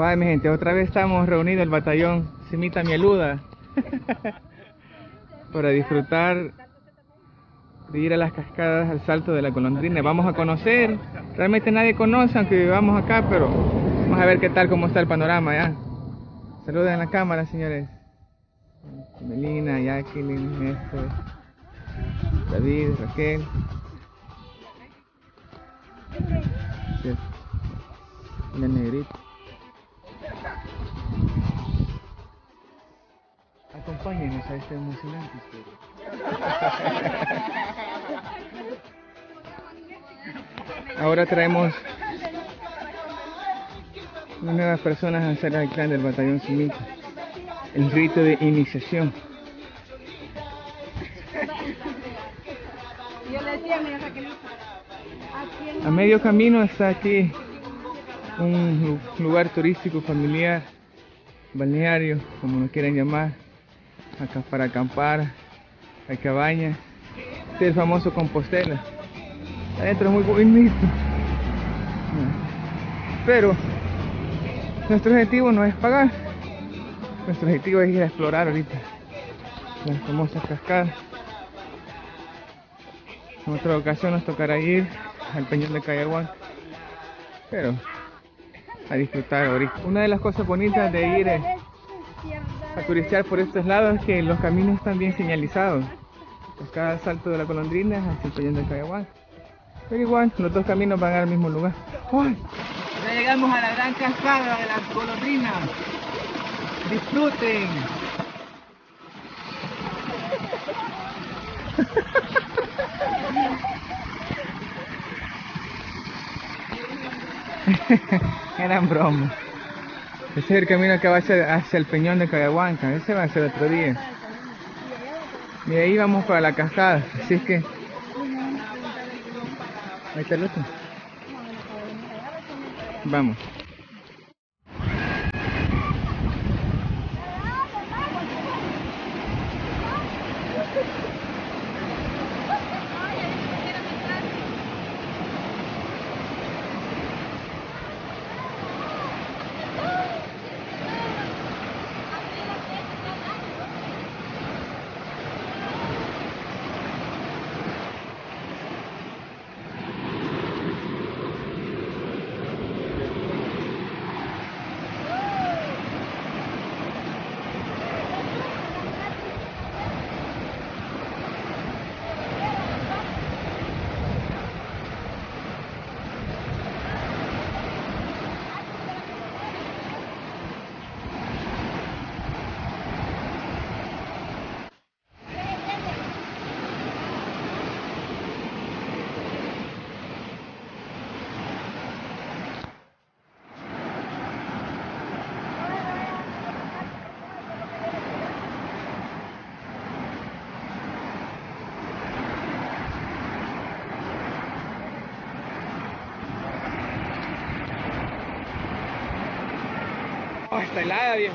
Vaya mi gente, otra vez estamos reunidos el batallón Semita Mieluda para disfrutar de ir a las cascadas al salto de la colondrina. Vamos a conocer, realmente nadie conoce aunque vivamos acá, pero vamos a ver qué tal, cómo está el panorama ya. Saluden a la cámara, señores. Melina, Jacqueline, Néstor, David, Raquel. La negrita. Historia. Ahora traemos nuevas personas a hacer el clan del batallón Simita. El rito de iniciación. A medio camino está aquí un lugar turístico familiar, balneario, como lo quieran llamar, acá para acampar, hay cabañas, este es el famoso Compostela, adentro es muy bonito, pero nuestro objetivo no es pagar, nuestro objetivo es ir a explorar ahorita. Las famosas cascadas. En otra ocasión nos tocará ir al Peñón de Cayaguán, pero a disfrutar ahorita. Una de las cosas bonitas de ir a turistear por estos lados es que los caminos están bien señalizados. Cada salto de la colondrina es hacia el Cayaguán. Pero igual, los dos caminos van al mismo lugar. Ya llegamos a la gran cascada de las colondrinas. Disfruten. Eran bromas. Ese es el camino que va hacia, hacia el peñón de Cayahuanca. Ese va a ser otro día. Y ahí vamos para la cascada. Así es que. Ahí está el otro. Vamos. Helada, viejo.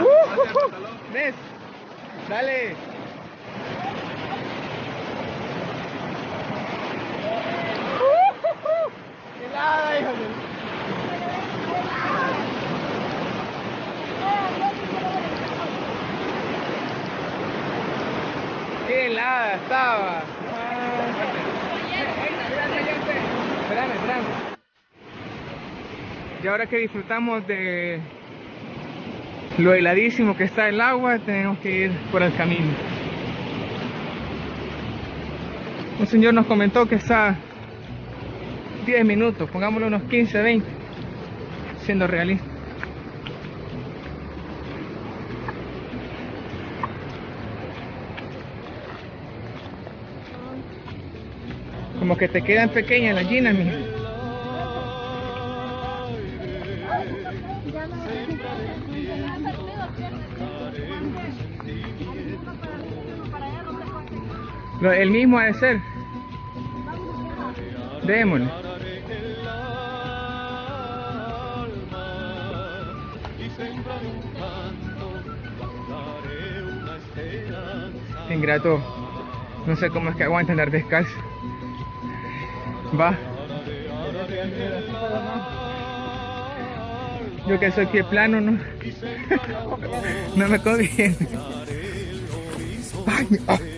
Uh. Dale. Uh, helada, hijo. Qué helada estaba. Espérame, espérame. Y ahora que disfrutamos de lo heladísimo que está el agua, tenemos que ir por el camino. Un señor nos comentó que está 10 minutos, pongámosle unos 15, 20, siendo realista. Como que te quedan pequeñas las ginas, mija. El mismo ha de ser. Démosle. Ingrato. No sé cómo es que aguanta andar descalzo. Va. Yo que soy pie plano, no, no me conviene. Ay,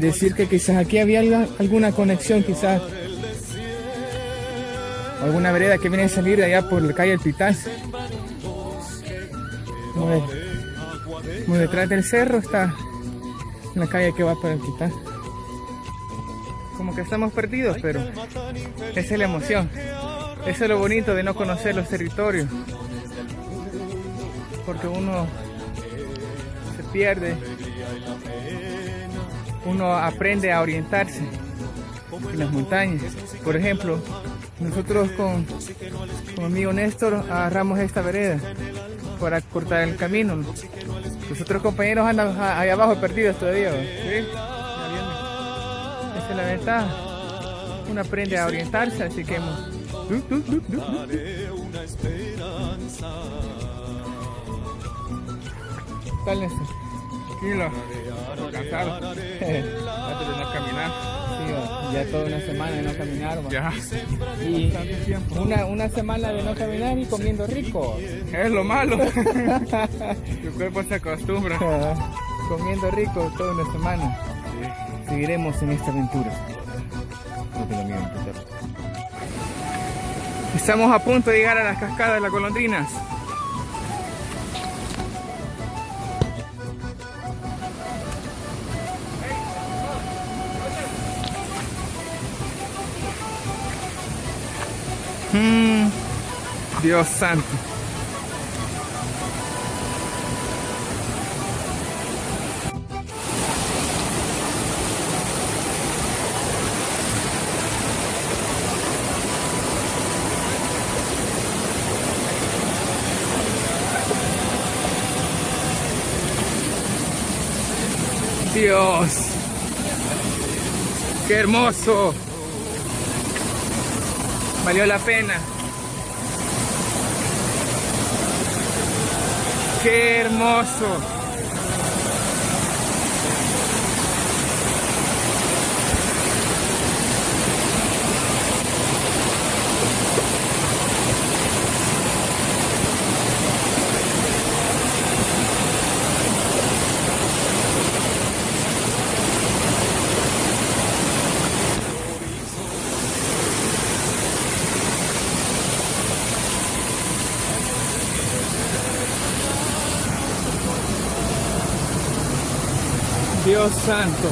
decir, que quizás aquí había alguna conexión, quizás alguna vereda que viene a salir de allá por la calle El Pital. Muy, detrás del cerro está la calle que va para El Pital. Como que estamos perdidos, pero esa es la emoción. Eso es lo bonito de no conocer los territorios. Porque uno se pierde. Uno aprende a orientarse en las montañas. Por ejemplo, nosotros con, con mi amigo Néstor agarramos esta vereda para cortar el camino. Los otros compañeros andan ahí abajo perdidos todavía. Esa es la ventaja. Uno aprende a orientarse, así que hemos... Tal Néstor. Tranquilo. Cansado. a caminar ya toda una semana de no caminar. Ya. Y una, una semana de no caminar y comiendo rico. Es lo malo. Tu cuerpo se acostumbra. comiendo rico toda una semana. Seguiremos en esta aventura. Estamos a punto de llegar a las cascadas de las golondrinas. Dios santo. Dios, qué hermoso. Valió la pena. Qué hermoso. Dios santo.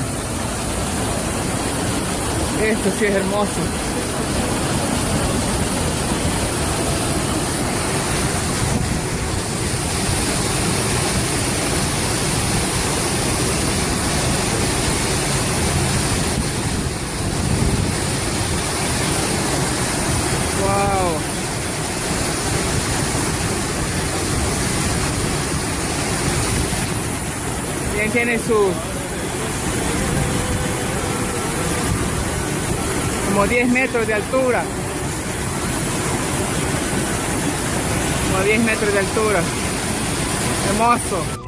Esto sí es hermoso. Wow. Bien tiene su como 10 metros de altura. Como 10 metros de altura. Hermoso.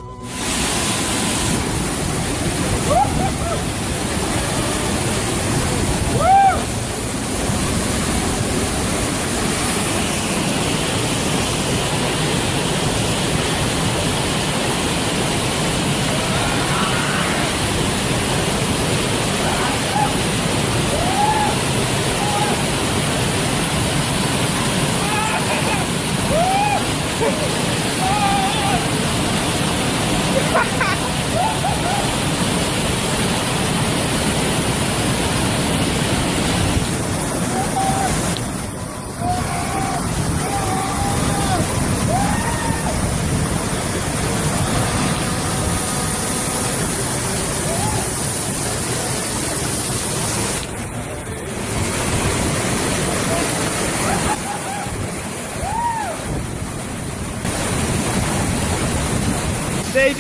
¡Ven,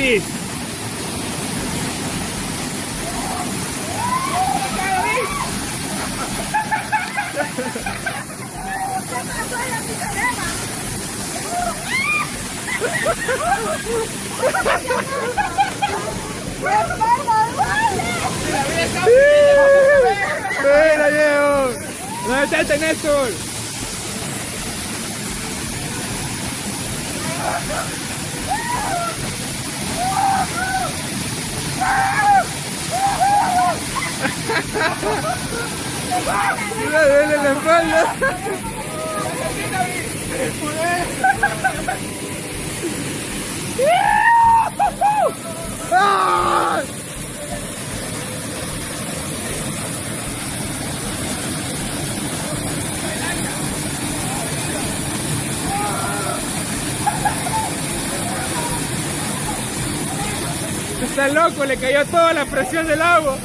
la llevo! ¡No detente, Néstor! ¡Me duele la espalda! ¡Ah! Está loco, le cayó toda la presión del agua.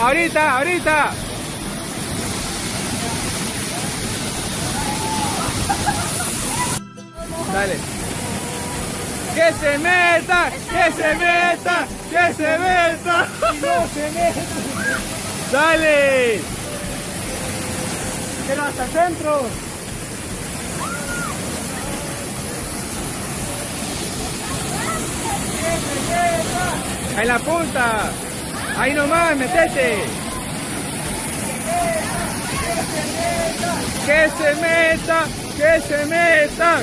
Ahorita, ahorita. Dale. Que se meta, que se meta, que se meta. No se mete. Dale. Pero hasta el centro. En la punta. Ahí nomás, metete. Que se meta, que se meta.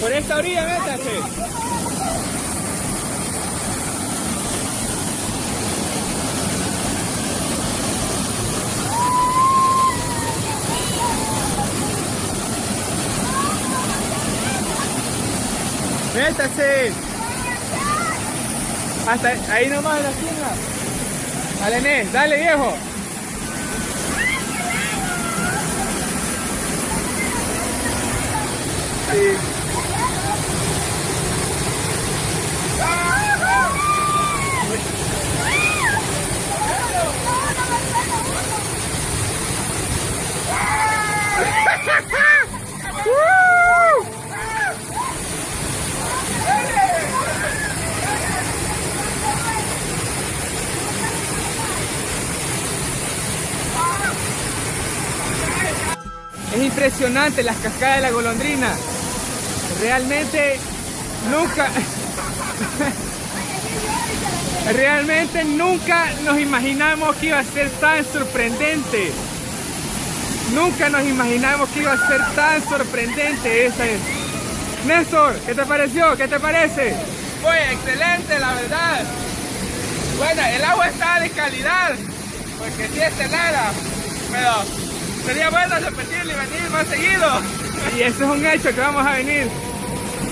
Por esta orilla, métase. Hasta ahí nomás en la esquina. Dale, dale, viejo. Impresionante las cascadas de la golondrina. Realmente nunca, realmente nunca nos imaginamos que iba a ser tan sorprendente. Nunca nos imaginamos que iba a ser tan sorprendente esta es. Néstor, ¿qué te pareció? ¿Qué te parece? Fue excelente, la verdad. Bueno, el agua está de calidad, porque sí es helada, pero sería bueno repetirlo y venir más seguido. Y eso es un hecho que vamos a venir.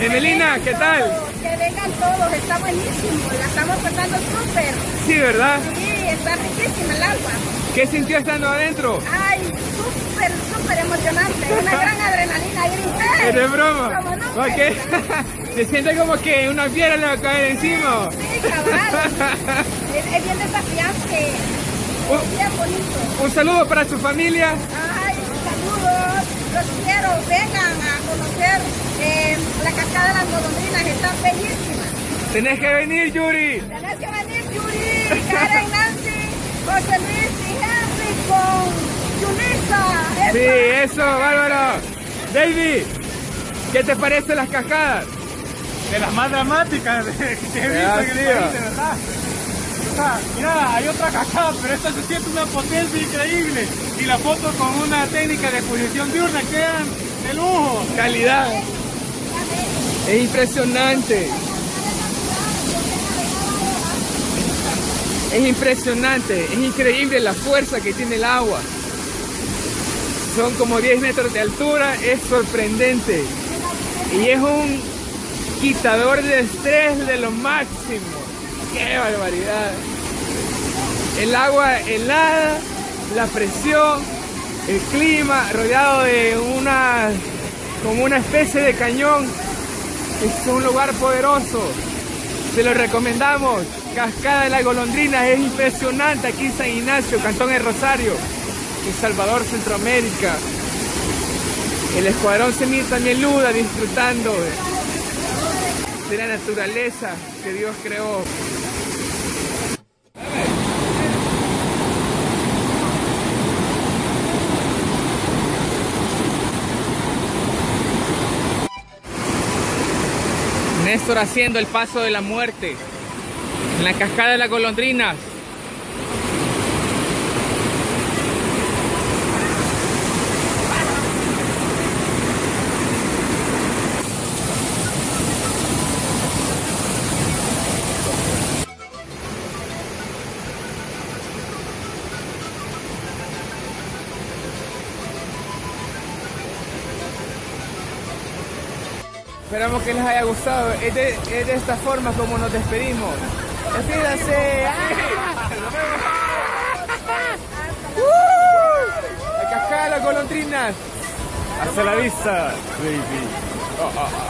Emelina, ¿qué tal? Que vengan todos, está buenísimo, la estamos pasando súper. Sí, ¿verdad? Sí, está riquísima el agua. ¿Qué sintió estando adentro? Ay, súper, súper emocionante, una gran adrenalina, grité. ¿Es de broma? Como nunca. Ok. Se siente como que una piedra le va a caer encima. Sí, cabal. es, es bien desafiante, Un, saludo para su familia. Ay, saludos, los quiero, vengan a conocer eh, la cascada de las golondrinas, está bellísima. Tenés que venir, Yuri. Tenés que venir, Yuri, Karen, Nancy, José Luis y Henry con Yulisa. Sí, eso, bárbaro. David, ¿qué te parecen las cascadas? De las más dramáticas que he visto en el país, de verdad. O sea, mira, hay otra cascada, pero esta se siente una potencia increíble. Y la foto con una técnica de exposición diurna quedan de lujo. Calidad. Es impresionante. Es impresionante, es increíble la fuerza que tiene el agua. Son como 10 metros de altura, es sorprendente. Y es un quitador de estrés de lo máximo. ¡Qué barbaridad! El agua helada, la presión, el clima rodeado de una como una especie de cañón. Es un lugar poderoso. Se lo recomendamos. Cascada de la Golondrina es impresionante aquí en San Ignacio, Cantón El Rosario, El Salvador, Centroamérica. El escuadrón se mira también luda disfrutando de la naturaleza que Dios creó. Néstor haciendo el paso de la muerte en la cascada de las golondrinas. Esperamos que les haya gustado. Es de, es de esta forma como nos despedimos. Despídase. La cascada de las golondrinas. Hasta la vista, baby. Oh, oh.